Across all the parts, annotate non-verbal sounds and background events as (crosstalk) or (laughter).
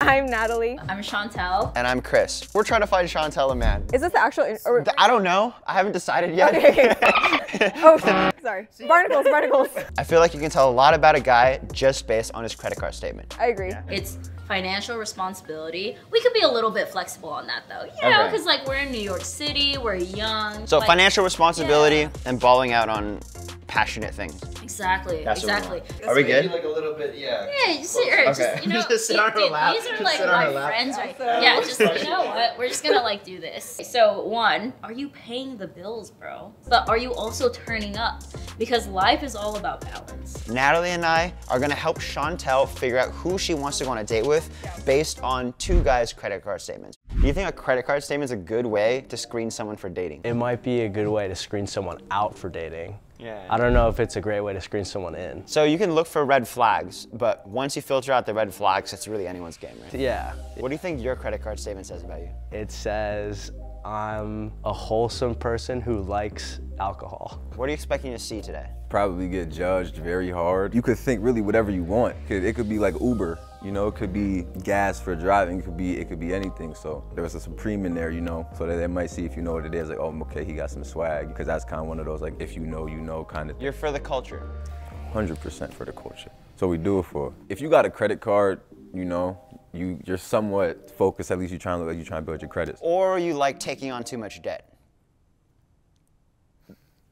I'm Natalie. I'm Chantel. And I'm Chris. We're trying to find Chantel a man. Is this the actual? Or, I don't know. I haven't decided yet. okay. (laughs) oh, (laughs) sorry. Barnacles, barnacles. I feel like you can tell a lot about a guy just based on his credit card statement. I agree. It's financial responsibility. We could be a little bit flexible on that though. You know, Okay. because like we're in New York City, we're young. So like- financial responsibility Yeah. and balling out on passionate things. Exactly, That's what we exactly. want. Are we good? Like a little bit, yeah. Yeah, just, sit- or Okay. just you know, (laughs) Just sit dude, on her lap. these are Just like sit on my friends right Yeah. Yeah, just you know (laughs) what? We're just gonna like do this. So one, are you paying the bills, bro? But are you also turning up? Because life is all about balance. Natalie and I are gonna help Chantel figure out who she wants to go on a date with based on two guys' credit card statements. Do you think a credit card statement is a good way to screen someone for dating? It might be a good way to screen someone out for dating. Yeah. I don't know if it's a great way to screen someone in. So you can look for red flags, but once you filter out the red flags, it's really anyone's game, right? Yeah. What do you think your credit card statement says about you? It says I'm a wholesome person who likes alcohol. What are you expecting to see today? Probably get judged very hard. You could think really whatever you want. It could be like Uber, you know, it could be gas for driving, it could be it could be anything. So there was a Supreme in there, you know, so that they might see if you know what it is, like, oh, okay, he got some swag. Because that's kind of one of those, like, if you know, you know kind of You're for the culture. 100% for the culture. So we do it for. If you got a credit card, you know, you, you're somewhat focused, at least you're trying to look like you're trying to build your credit. Or you like taking on too much debt.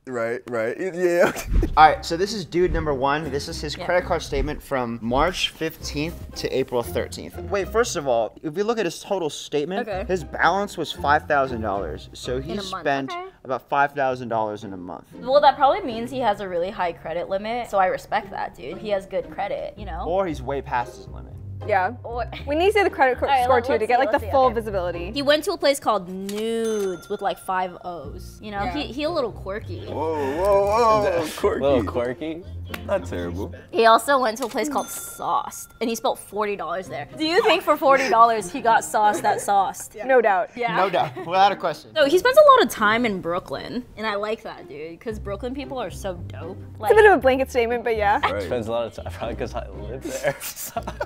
Right, right, (laughs) yeah. All right, so this is dude number one. This is his credit card statement from March 15th to April 13th. Wait, first of all, if you look at his total statement, Okay. his balance was $5,000. So he In a month, spent okay. about $5,000 in a month. Well, that probably means he has a really high credit limit. So I respect that, dude. He has good credit, you know? Or he's way past his limit. Yeah. Or- We need to see the credit (laughs) co- score let- too to let's get see, like the see, full okay. visibility. He went to a place called Nudes with like five O's. You know, he, he a little quirky. Whoa, whoa, whoa, (laughs) quirky. A little quirky. Not terrible. He also went to a place called Sauced, and he spent forty dollars there. Do you think for forty dollars he got sauced that Sauced? No doubt. Yeah. No doubt, without a question. So he spends a lot of time in Brooklyn, and I like that, dude, because Brooklyn people are so dope. Like It's a bit of a blanket statement, but yeah. Right. Spends a lot of time, (laughs) probably because I live there.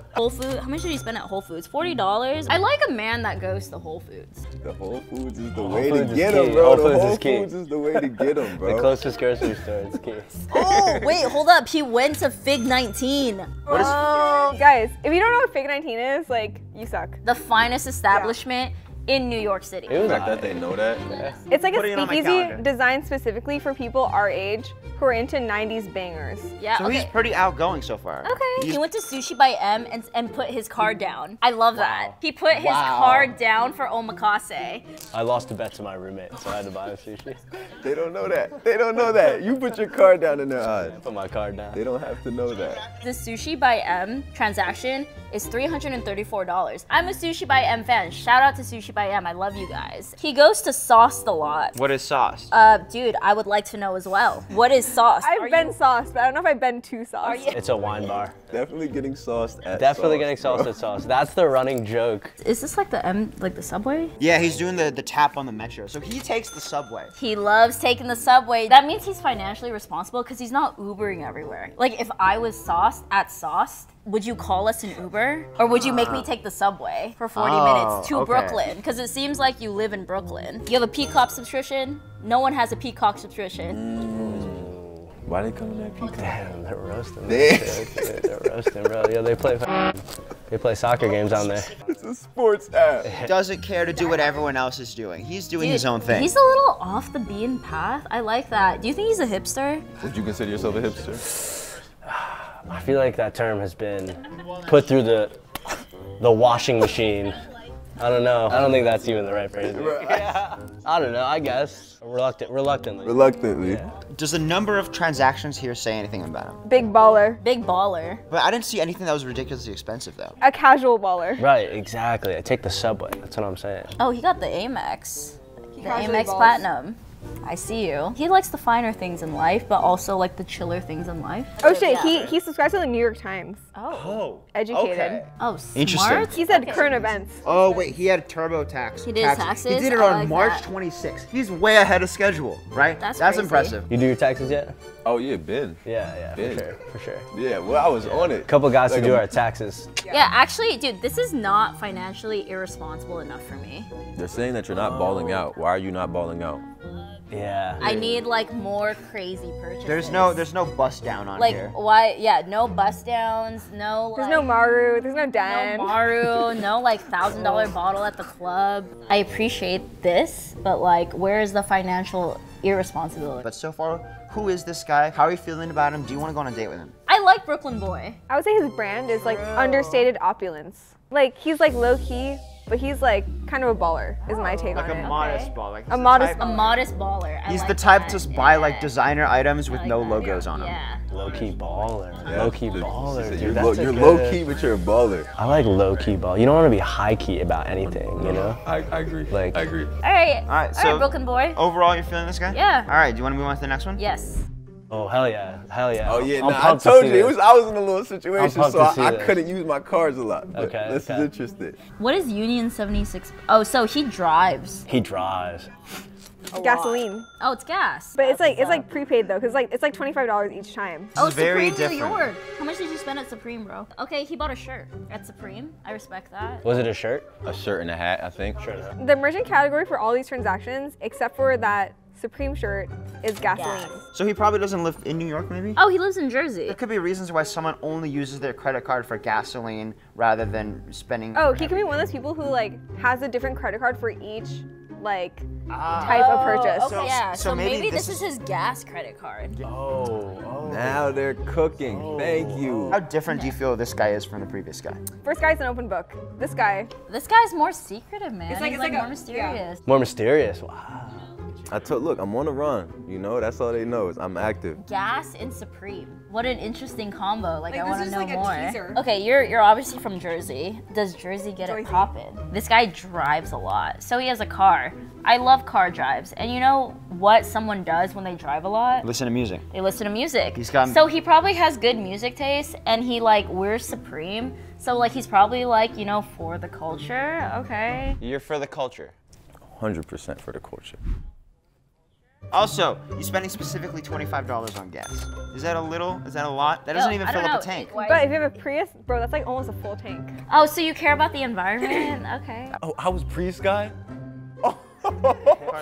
(laughs) Whole Foods. How much did he spend at Whole Foods? Forty dollars. I like a man that goes to Whole Foods. The Whole Foods is the Whole way Foods to get key. them, bro. Whole the Foods Whole is. Foods is the way to get them, (laughs) the closest grocery store is key. Oh wait, hold up. He went to Fig 19, Oh, guys, if you don't know what Fig 19 is, like, you suck. the finest establishment in New York City. It was The fact that they know that. It's like Putting it a on speakeasy designed specifically for people our age who are into 90s bangers. Yeah. So okay. he's pretty outgoing so far. Okay. He's- He went to Sushi by M and, and put his card down. I love that. He put his Wow. card down for omakase. I lost a bet to my roommate, so I had to buy him sushi. (laughs) They don't know that. They don't know that. You put your card down in their eyes. Put my card down. They don't have to know that. The Sushi by M transaction is $334. I'm a Sushi by M fan. Shout out to Sushi by M. I love you guys. He goes to Sauced a lot. What is sauce? Uh, dude, I would like to know as well. What is Sauced? I've Are been you- sauced, but I don't know if I've been too sauced. It's a wine bar. Definitely getting sauced at Definitely sauce, getting bro. salsa sauce. That's the running joke. Is this like the M, like the subway? yeah, he's doing the, the tap on the metro. So he takes the subway. He loves taking the subway. That means he's financially responsible because he's not Ubering everywhere. Like if I was sauced at sauced, would you call us an Uber? Or would you make me take the subway for 40 Oh, minutes to okay. Brooklyn? Because it seems like you live in Brooklyn. You have a Peacock subscription? No one has a Peacock subscription. Why they coming at people? Damn, they're roasting. Damn. They're, they're roasting, bro. Yo, they play. (laughs) They play soccer games on there. It's a sports app. (laughs) Doesn't care to do what everyone else is doing. He's doing his own thing. He's a little off the beaten path. I like that. Do you think he's a hipster? Would you consider yourself a hipster? I feel like that term has been put through the the washing machine. I don't know. I don't think that's even the right phrase. I don't know. I guess reluctant, reluctantly. Reluctantly. Does the number of transactions here say anything about him? Big baller. Big baller. But I didn't see anything that was ridiculously expensive though. A casual baller. Right, exactly. I take the subway. That's what I'm saying. Oh, he got the Amex. The Amex balls. Platinum. I see you. He likes the finer things in life, but also like the chiller things in life. Oh shit, Yeah. he he subscribes to the New York Times. Oh. Oh. Educated. Oh, Interesting. He said current events. Oh wait, he had TurboTax. He did taxes. He did it I on like March that. 26th. He's way ahead of schedule, right? That's That's crazy. impressive. You do your taxes yet? Oh yeah, Ben. Yeah, yeah, for sure, for sure. Yeah, well I was on it. A couple guys Like to do a- our taxes. Yeah, actually, dude, this is not financially irresponsible enough for me. They're saying that you're not balling oh. out. Why are you not balling out? Yeah. I need like more crazy purchases. There's no there's no bust down on like here. why? Yeah, no bust downs, no. There's like, no Maru. There's no No Maru, no like thousand dollar (laughs) bottle at the club. I appreciate this, but like, where is the financial irresponsibility? But so far, who is this guy? How are you feeling about him? Do you want to go on a date with him? I like Brooklyn Boy. I would say his brand is like understated opulence. Like he's like low key, but he's like kind of a baller. Is my take Like on a it. modest ball. Like A modest A modest baller. I He's like the type that. to buy like Yeah. designer items with I like no that. logos on them. Yeah. Low key baller. Low key She baller. Dude, you're that's low, a you're good- low key, but you're a baller. I like low key ball. You don't want to be high key about anything, you know? I, I agree. Like- I agree. All right. right, All So- right, Brooklyn Boy. Overall, you're feeling this guy? Yeah. All right, do you want to move on to the next one? Yes. Oh hell yeah, hell yeah. Oh yeah, I'm nah, I pumped to told you it this. was. I was in a little situation, so I, I couldn't use my cards a lot. But Okay, this okay. is interesting. What is Union 76? Oh, so he drives. He drives. Gasoline. Oh, it's gas. But it's like it's like prepaid though, cause like it's like twenty five dollars each time. Oh, is very Supreme New. York. How much did you spend at Supreme, bro? Okay, he bought a shirt at Supreme. I respect that. Was it a shirt? A shirt and a hat, I think. Sure. no. The merchant category for all these transactions, except for that Supreme shirt, is gasoline. Gas. So he probably doesn't live in New York, maybe? Oh, he lives in Jersey. There could be reasons why someone only uses their credit card for gasoline rather than spending. Oh, he could be one of those people who like has a different credit card for each like Ah. type of purchase. Okay, yeah. so So, maybe maybe, this this is his gas credit card. Oh, oh. Now they're cooking. Thank you. How different do you feel this guy is from the previous guy? First guy's an open book. This guy, This guy's more secretive, man. It's like- He's it's like, like more a- mysterious. More mysterious. Wow. I took look, I'm on the run. You know, that's all they know is I'm active. Gas and Supreme. What an interesting combo. Like, Like, I want to know like more. teaser. Okay, you're you're obviously from Jersey. Does Jersey get it Jersey. poppin'? This guy drives a lot, so he has a car. I love car drives, and you know what someone does when they drive a lot? Listen to music. They listen to music. He's got- so he probably has good music taste, and he like we're Supreme. So like he's probably like you know for the culture. Okay. You're for the culture. 100% for the culture. Also, you're spending specifically $25 on gas. Is that a little? Is that a lot? That doesn't Yo, even fill don't up a tank. Why- but if you have a Prius, bro, that's like almost a full tank. Oh, so you care about the environment? (clears throat) okay. Oh, I was Prius guy? (laughs) (laughs)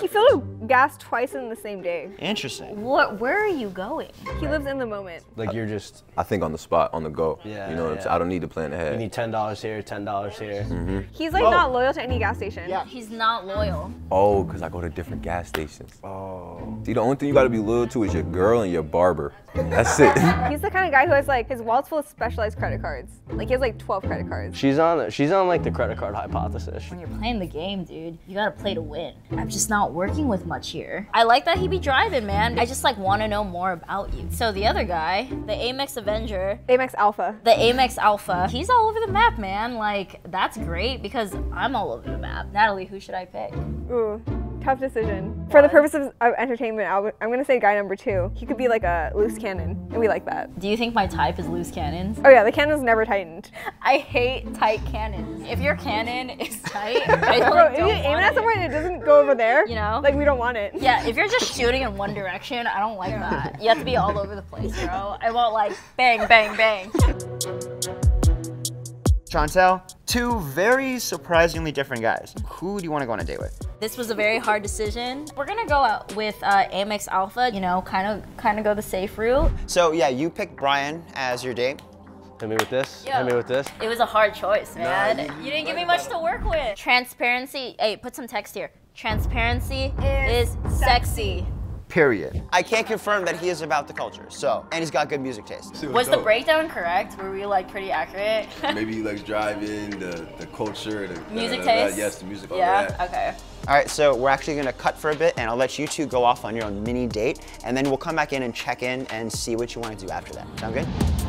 He filled up gas twice in the same day. Interesting. What? Where are you going? He lives in the moment. Like you're just, I think on the spot, on the go. Yeah, You know what I'm yeah. I don't need to plan ahead. you need ten dollars here, ten dollars here. Mm -hmm. He's like not loyal to any gas station. Yeah. He's not loyal. Oh, because I go to different gas stations. Oh. See, the only thing you gotta be loyal to is your girl and your barber. That's it. (laughs) He's the kind of guy who has like his wallet's full of specialized credit cards. Like he has like 12 credit cards. She's on, she's on like the credit card hypothesis. When you're playing the game, dude, you gotta play to win. I'm just not working with much here. I like that he be driving, man. I just like want to know more about you. So the other guy, the Amex Avenger, Amex Alpha. the Amex Alpha, he's all over the map, man. Like that's great because I'm all over the map. Natalie, who should I pick? Ooh, tough decision. For the purposes of entertainment, I'll- I'm gonna say guy number two. He could be like a loose cannon, and we like that. Do you think my type is loose cannons? Oh yeah, the cannon's never tightened. I hate tight cannons. If your cannon is tight, (laughs) I don't, Bro, if you don't aim it want at it. somewhere and it doesn't go over there, You know? like we don't want it. Yeah, if you're just shooting in one direction, I don't like that. You have to be all over the place, bro. I want like bang, bang, bang. Chantel, two very surprisingly different guys. Who do you want to go on a date with? This was a very hard decision. We're gonna go out with uh, Amex Alpha. You know, kind of, kind of go the safe route. So yeah, you picked Brian as your date. Hit me with this. Yo. Hit me with this. It was a hard choice, man. you- you, didn't give me much to work with. Transparency. Hey, put some text here. Transparency is, sexy. Period. I can't confirm that he is about the culture. So, and he's got good music taste. Was the breakdown correct? Were we like pretty accurate? Maybe he likes driving, the, the culture, the Music da- da- da- taste? Yes, the music, all yeah. that. Okay. All right, so we're actually gonna cut for a bit, and I'll let you two go off on your own mini date, and then we'll come back in and check in and see what you want to do after that. Sound good?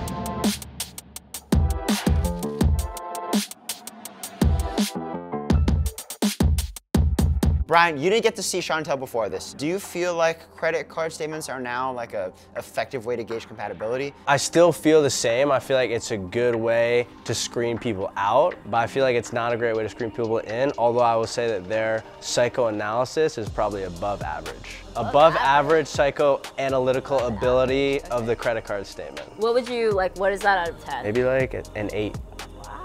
Brian, you didn't get to see Chantel before this. Do you feel like credit card statements are now like a effective way to gauge compatibility? I still feel the same. I feel like it's a good way to screen people out, but I feel like it's not a great way to screen people in, although I will say that their psychoanalysis is probably above average. Above, average psychoanalytical ability of the credit card statement. What would you like? What is that out of ten? Maybe like an eight.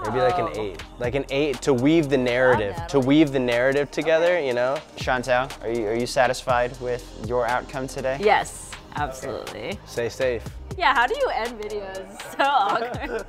Maybe like an eight. Like an eight to weave the narrative, to weave the narrative together, you know? Chantel, are you, are you satisfied with your outcome today? Yes, absolutely. Stay safe. Yeah, how do you end videos? (laughs) So awkward.